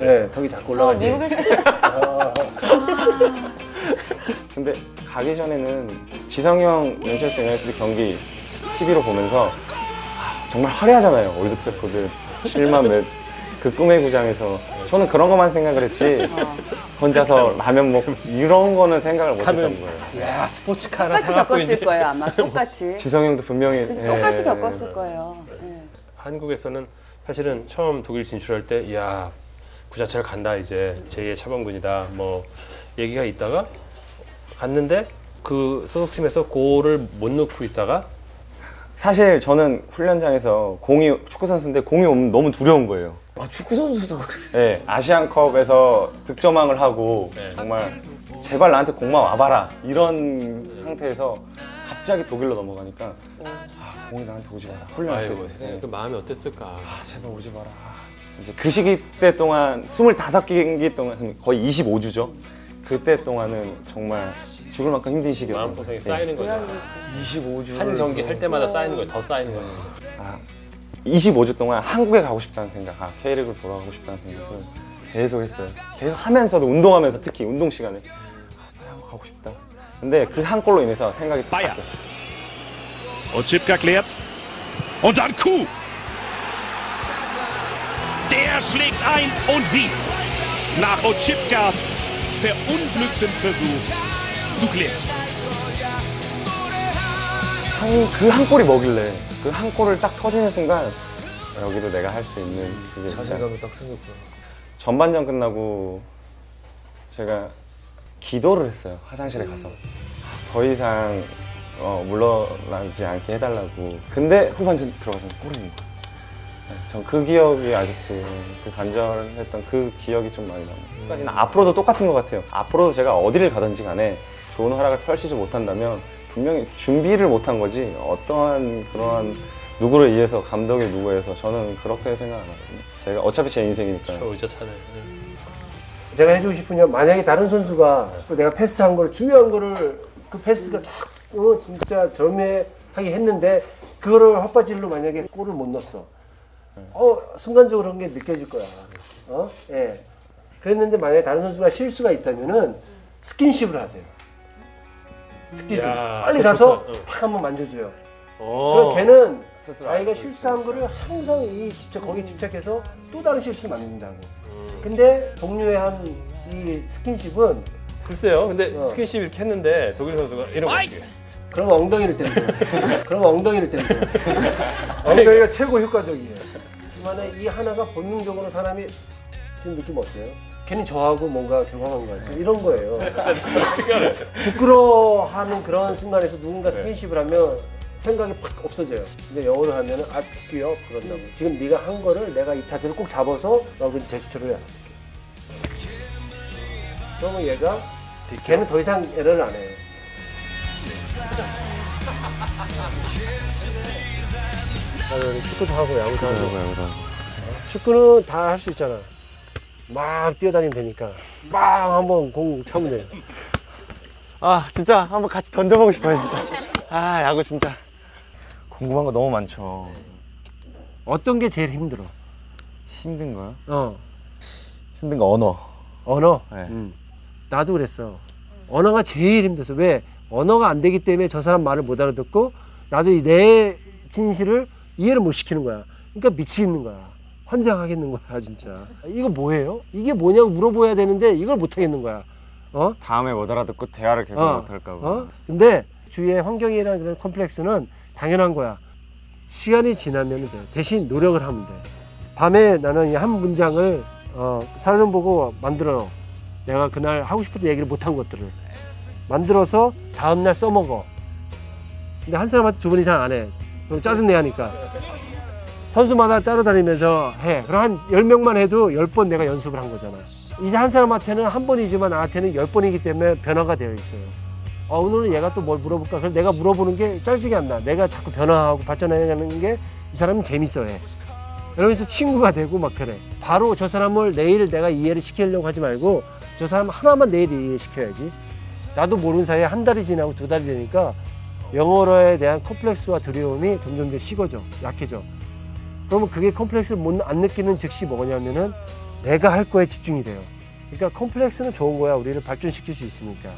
네, 턱이 자꾸 저 올라가지. 미국에서 근데 가기 전에는 지성이 형 맨체스터 유나이티드 경기 TV로 보면서 아, 정말 화려하잖아요. 올드 트래포드 7만 몇 그 꿈의 구장에서 저는 그런 것만 생각을 했지 혼자서 라면 먹고 이런 거는 생각을 못 했던 거예요. 야, 스포츠카를 똑같이 사갖고 겪었을 거예요 아마 똑같이. 지성이 형도 분명히 똑같이 예, 겪었을 거예요. 예. 한국에서는 사실은 처음 독일 진출할 때, 이야, 구자체를 간다, 이제. 제2의 차범근이다. 뭐, 얘기가 있다가, 갔는데, 그 소속팀에서 골을 못 넣고 있다가, 사실 저는 훈련장에서 공이 축구 선수인데 공이 오면 너무 두려운 거예요. 아, 축구 선수도 그래. 예, 아시안컵에서 득점왕을 하고 네. 정말 제발 나한테 공만 와봐라 이런 상태에서 갑자기 독일로 넘어가니까 아, 공이 나한테 오지 마라 훈련할 때 아이고, 세상에 그 마음이 어땠을까. 아, 제발 오지 마라 이제 그 시기 때 동안 25경기 동안 거의 25주죠 그때 동안은 정말 죽을 만큼 힘든 시기였던 마음고생이 거예요. 쌓이는 거죠. 25주. 한 경기 할 때마다 쌓이는 거예요. 더 쌓이는 거예요. 25주 동안 한국에 가고 싶다는 생각, 아, K리그로 돌아가고 싶다는 생각을 계속 했어요. 계속 하면서도 운동하면서 특히 운동 시간에 아, 빨리 한국 가고 싶다. 근데 그 한 골로 인해서 생각이. 바뀌었어요. Und dann Kuh. Der schlägt ein und wie. Nach Otschipkas verunglückten Versuch zu klären. 그한 골이 뭐길래 그 한 골을 딱 터지는 순간 여기도 내가 할 수 있는 그게 자신감이 딱 생겼구나. 전반전 끝나고 제가 기도를 했어요 화장실에 가서 더 이상 어, 물러나지 않게 해달라고 근데 후반전 들어가서 골을 넣은 거예요 전 그 기억이 아직도 그 간절했던 그 기억이 좀 많이 남아요. 까지는 앞으로도 똑같은 것 같아요. 앞으로도 제가 어디를 가든지 간에 좋은 활약을 펼치지 못한다면 분명히 준비를 못한 거지 어떠한 그러한 누구를 위해서 감독이 누구에서 저는 그렇게 생각 안 하거든요. 제가 어차피 제 인생이니까요. 저 의젓하네. 제가 해주고 싶은 건 만약에 다른 선수가 또 내가 패스한 거를 중요한 거를 그 패스가 자꾸 진짜 점유하게 했는데 그거를 헛바질로 만약에 골을 못 넣었어. 어 순간적으로 그런 게 느껴질 거야. 어? 예. 그랬는데 만약에 다른 선수가 실수가 있다면은 스킨십을 하세요. 스킨십. 야, 빨리 가서. 탁 한번 만져줘요. 어. 그럼 걔는 자기가 실수한 거를 항상 이 집착 거기에 집착해서 또 다른 실수를 만든다고. 근데 동료의 한 이 스킨십은 글쎄요. 근데 어. 스킨십 이렇게 했는데 독일 선수가 이런 거? 그럼 엉덩이를 때리고 그럼 엉덩이를 때리고 엉덩이가 최고 효과적이에요. 하지만 이 하나가 본능적으로 사람이 지금 느낌 어때요? 괜히 저하고 뭔가 교감한 거 같죠? 이런 거예요. 부끄러워하는 그런 순간에서 누군가 스킨십을 하면 생각이 팍 없어져요. 이제 영어로 하면은 아 뛰어 그런다고. 지금 네가 한 거를 내가 이 타체를 꼭 잡아서 너그 제스처를 돼. 그러면 얘가 걔는 더 이상 에러를 안 해요. 나는 축구도 하고 야구도 하고 축구는 다 할 수 있잖아. 막 뛰어다니면 되니까 막 한번 공 차면 돼요. 아 진짜 한번 같이 던져보고 싶어요 진짜 아 야구 진짜 궁금한 거 너무 많죠 어떤 게 제일 힘들어? 힘든 거요? 어 힘든 거 언어 언어. 네. 음. 나도 그랬어. 언어가 제일 힘들었어. 왜? 언어가 안 되기 때문에 저 사람 말을 못 알아듣고 나도 이내 진실을 이해를 못 시키는 거야. 그러니까 미치겠는 거야. 환장하겠는 거야 진짜. 이거 뭐예요? 이게 뭐냐고 물어봐야 되는데 이걸 못 하겠는 거야. 어? 다음에 못 알아듣고 대화를 계속 어, 못 할까 봐 어? 근데 주위의 환경이라는 그런 컴플렉스는 당연한 거야. 시간이 지나면 돼. 대신 노력을 하면 돼. 밤에 나는 이 한 문장을 어, 사전 보고 만들어. 내가 그날 하고 싶었던 얘기를 못한 것들을 만들어서 다음날 써먹어. 근데 한 사람한테 두 번 이상 안 해. 그럼 짜증내 하니까. 선수마다 따라다니면서 해. 그럼 한 열명만 해도 열 번 내가 연습을 한 거잖아. 이제 한 사람한테는 한 번이지만 나한테는 열 번이기 때문에 변화가 되어 있어요. 어, 오늘은 얘가 또 뭘 물어볼까? 그래서 내가 물어보는 게 짤지게 안 나. 내가 자꾸 변화하고 발전해가는 게 이 사람은 재밌어 해. 이러면서 친구가 되고 막 그래. 바로 저 사람을 내일 내가 이해를 시키려고 하지 말고 저 사람 하나만 내일 이해시켜야지. 나도 모르는 사이에 한 달이 지나고 두 달이 되니까 영어로에 대한 컴플렉스와 두려움이 점점 더 식어져, 약해져. 그러면 그게 컴플렉스를 못, 안 느끼는 즉시 뭐냐면은 내가 할 거에 집중이 돼요. 그러니까 컴플렉스는 좋은 거야. 우리를 발전시킬 수 있으니까.